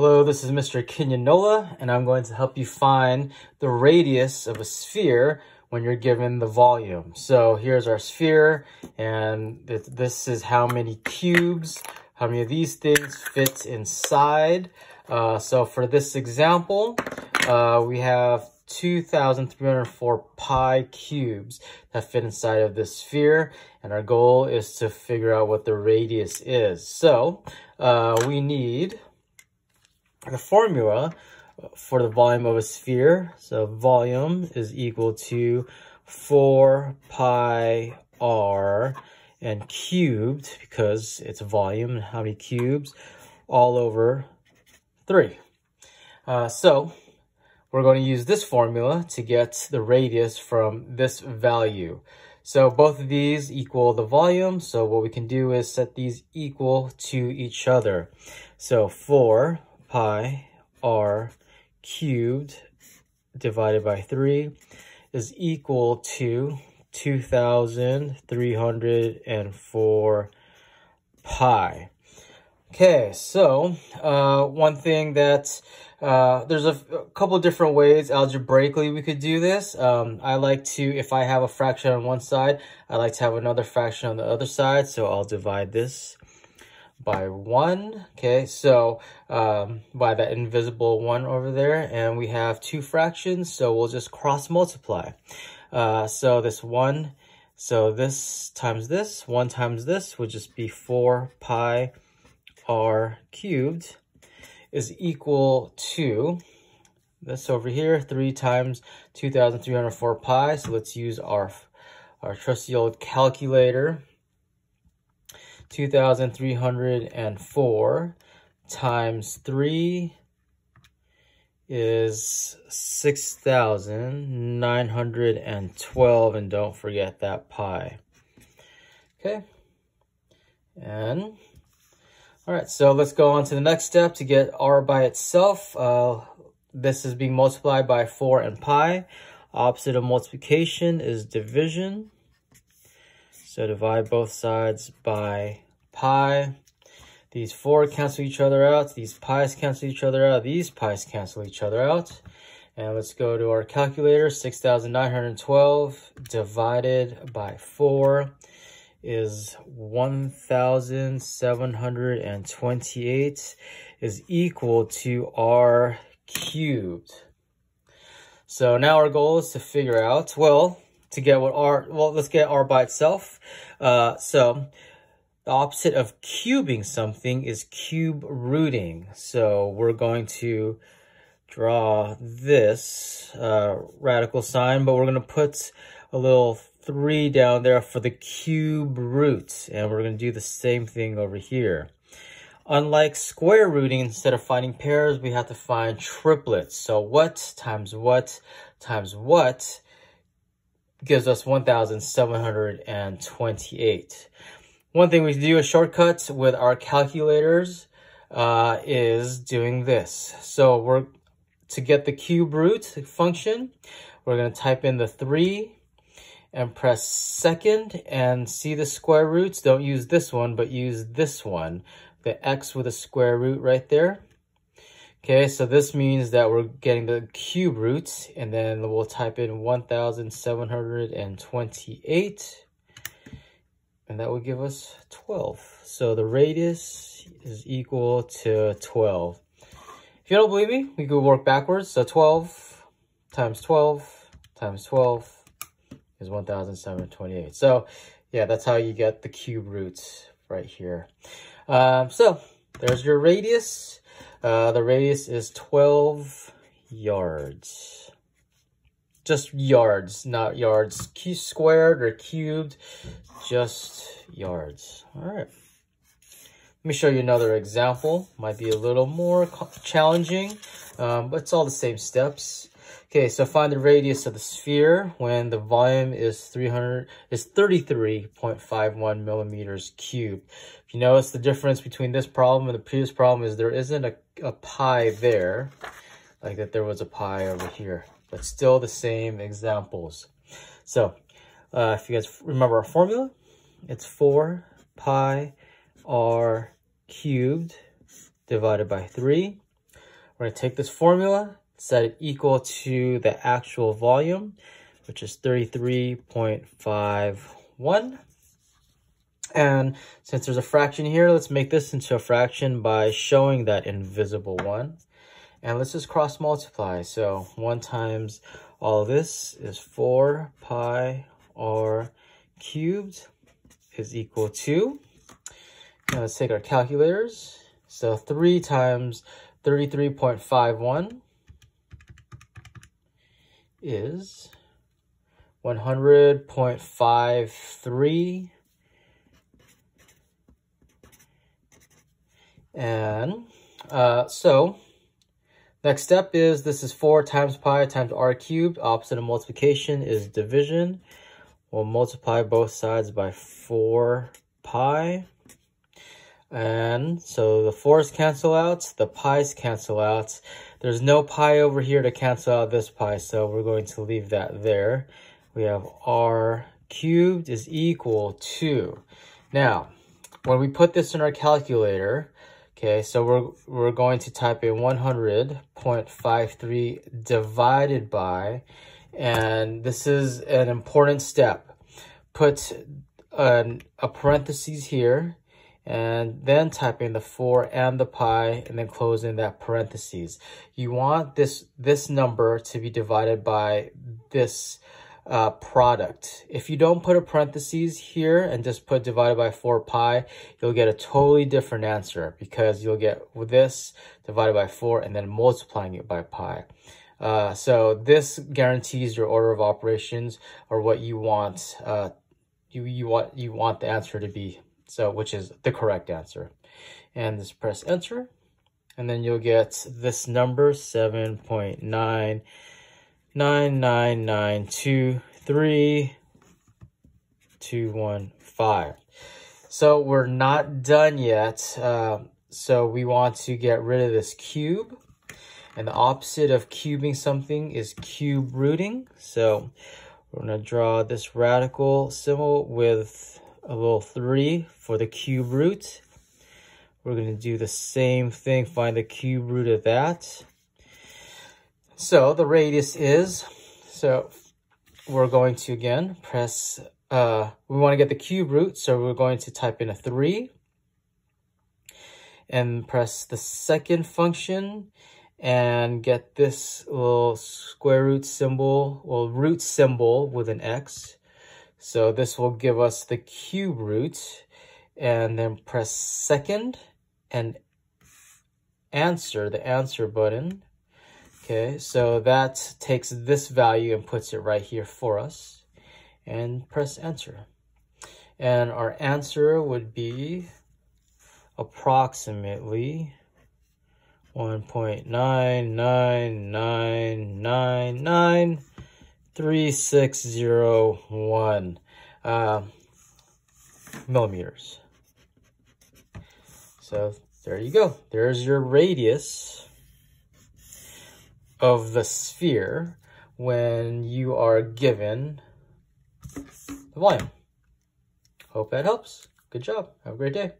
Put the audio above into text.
Hello, this is Mr. Kinyanola, and I'm going to help you find the radius of a sphere when you're given the volume. So here's our sphere, and this is how many cubes, how many of these things fit inside. Uh, so for this example, uh, we have 2,304 pi cubes that fit inside of this sphere. And our goal is to figure out what the radius is. So uh, we need the formula for the volume of a sphere. So volume is equal to 4 pi r and cubed, because it's volume, how many cubes, all over 3. Uh, so we're going to use this formula to get the radius from this value. So both of these equal the volume. So what we can do is set these equal to each other. So 4 pi r cubed divided by 3 is equal to 2,304 pi. Okay, so uh, one thing that uh, there's a, a, couple different ways algebraically we could do this. Um, I like to, if I have a fraction on one side, I like to have another fraction on the other side. So I'll divide this by 1. Okay, so um, by that invisible 1 over there. And we have two fractions, so we'll just cross multiply. Uh, so this 1, so this times this, 1 times this would just be 4 pi r cubed is equal to this over here, 3 times 2,304 pi. So let's use our, our trusty old calculator. 2,304 times 3 is 6,912, and don't forget that pi. Okay, and all right, so let's go on to the next step to get r by itself. Uh, this is being multiplied by 4 and pi. Opposite of multiplication is division. So divide both sides by pi. These 4 cancel each other out. These pi's cancel each other out. These pi's cancel each other out. And let's go to our calculator. 6,912 divided by 4 is 1,728 is equal to r cubed. So now our goal is to figure out, well, to get what r, well, let's get r by itself. Uh, so the opposite of cubing something is cube rooting. So we're going to draw this uh, radical sign, but we're going to put a little 3 down there for the cube root. And we're going to do the same thing over here. Unlike square rooting, instead of finding pairs, we have to find triplets. So what times what times what gives us 1,728. One thing we do a shortcut with our calculators uh, is doing this. So we're to get the cube root function, we're going to type in the 3 and press second and see the square roots. Don't use this one, but use this one the x with a square root right there. Okay, so this means that we're getting the cube root, and then we'll type in 1,728, and that will give us 12. So the radius is equal to 12. If you don't believe me, we could work backwards. So 12 times 12 times 12 is 1,728. So yeah, that's how you get the cube roots right here. Um, so there's your radius. Uh, the radius is 12 yards. Just yards, not yards Q squared or cubed, just yards. All right. Let me show you another example. Might be a little more challenging, um, but it's all the same steps. Okay, so find the radius of the sphere when the volume is 300 is 33.51 millimeters cubed. If you notice the difference between this problem and the previous problem is there isn't a, a pi there, like that there was a pi over here, but still the same examples. So uh, if you guys remember our formula, it's 4 pi r cubed divided by 3 we're going to take this formula, set it equal to the actual volume, which is 33.51. And since there's a fraction here, let's make this into a fraction by showing that invisible one. And let's just cross multiply. So 1 times all this is 4 pi r cubed is equal to, now let's take our calculators. So 3 times 33.51 is 100.53 and uh, so next step is this is 4 times pi times r cubed opposite of multiplication is division. We'll multiply both sides by 4 pi. And so the 4's cancel out, the pi's cancel out. There's no pi over here to cancel out this pi, so we're going to leave that there. We have r cubed is equal to. Now, when we put this in our calculator, okay, so we're, we're going to type in 100.53 divided by, and this is an important step. Put an, a parentheses here, and then type in the 4 and the pi and then close in that parentheses. You want this, this number to be divided by this uh, product. If you don't put a parentheses here and just put divided by 4 pi, you'll get a totally different answer because you'll get this divided by 4 and then multiplying it by pi. Uh, so this guarantees your order of operations or what you want uh, you you want you want the answer to be so which is the correct answer. And just press enter, and then you'll get this number, 7.99923 So we're not done yet. Uh, so we want to get rid of this cube. And the opposite of cubing something is cube rooting. So we're going to draw this radical symbol with a little 3 for the cube root. We're going to do the same thing, find the cube root of that. So the radius is, so we're going to, again, press, uh, we want to get the cube root, so we're going to type in a 3 and press the second function and get this little square root symbol, well, root symbol with an X. So this will give us the cube root and then press second and answer, the answer button. Okay, so that takes this value and puts it right here for us and press enter. And our answer would be approximately 1.99999 3601 uh, millimeters. So there you go. There's your radius of the sphere when you are given the volume. Hope that helps. Good job. Have a great day.